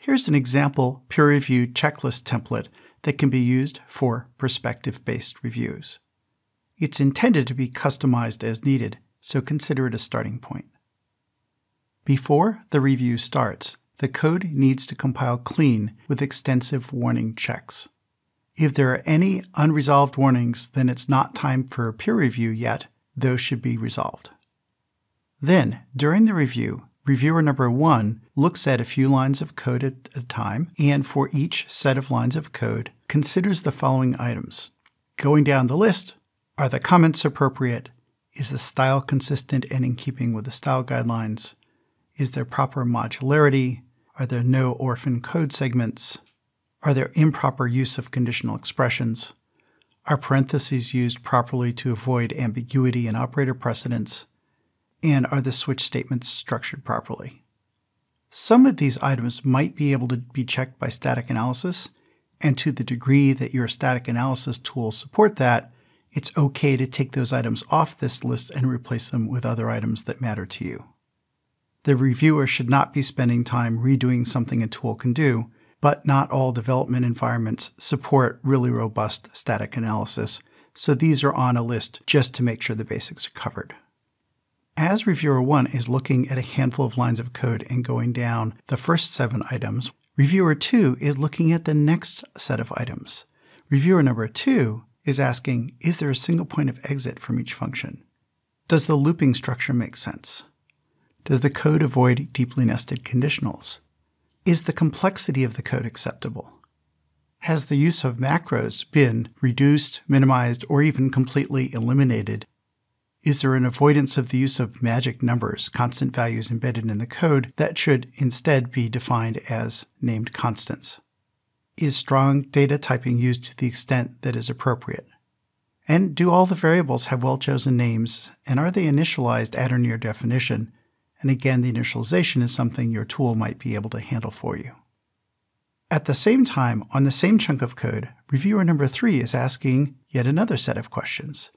Here's an example peer review checklist template that can be used for perspective based reviews. It's intended to be customized as needed, so consider it a starting point. Before the review starts, the code needs to compile clean with extensive warning checks. If there are any unresolved warnings, then it's not time for a peer review yet, those should be resolved. Then, during the review, reviewer number one looks at a few lines of code at a time, and for each set of lines of code, considers the following items. Going down the list, are the comments appropriate? Is the style consistent and in keeping with the style guidelines? Is there proper modularity? Are there no orphan code segments? Are there improper use of conditional expressions? Are parentheses used properly to avoid ambiguity and operator precedence? And are the switch statements structured properly? Some of these items might be able to be checked by static analysis, and to the degree that your static analysis tools support that, it's okay to take those items off this list and replace them with other items that matter to you. The reviewer should not be spending time redoing something a tool can do, but not all development environments support really robust static analysis, so these are on a list just to make sure the basics are covered. As Reviewer 1 is looking at a handful of lines of code and going down the first seven items, Reviewer 2 is looking at the next set of items. Reviewer number 2 is asking, is there a single point of exit from each function? Does the looping structure make sense? Does the code avoid deeply nested conditionals? Is the complexity of the code acceptable? Has the use of macros been reduced, minimized, or even completely eliminated? Is there an avoidance of the use of magic numbers, constant values embedded in the code, that should instead be defined as named constants? Is strong data typing used to the extent that is appropriate? And do all the variables have well chosen names, and are they initialized at or near definition and again, the initialization is something your tool might be able to handle for you. At the same time, on the same chunk of code, reviewer number three is asking yet another set of questions.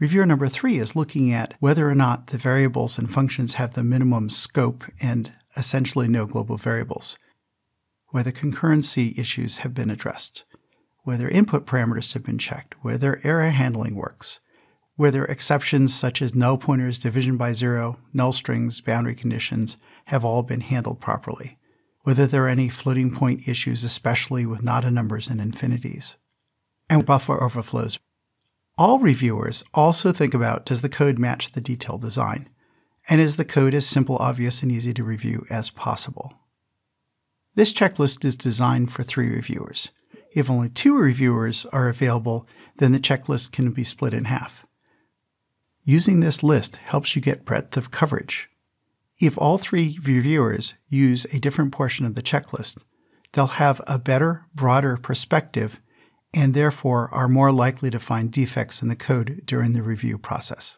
Reviewer number three is looking at whether or not the variables and functions have the minimum scope and essentially no global variables, whether concurrency issues have been addressed, whether input parameters have been checked, whether error handling works, whether exceptions such as null pointers, division by zero, null strings, boundary conditions have all been handled properly, whether there are any floating point issues, especially with NaN numbers and infinities, and buffer overflows. All reviewers also think about does the code match the detailed design, and is the code as simple, obvious, and easy to review as possible. This checklist is designed for three reviewers. If only two reviewers are available, then the checklist can be split in half. Using this list helps you get breadth of coverage. If all three reviewers use a different portion of the checklist, they'll have a better, broader perspective and therefore are more likely to find defects in the code during the review process.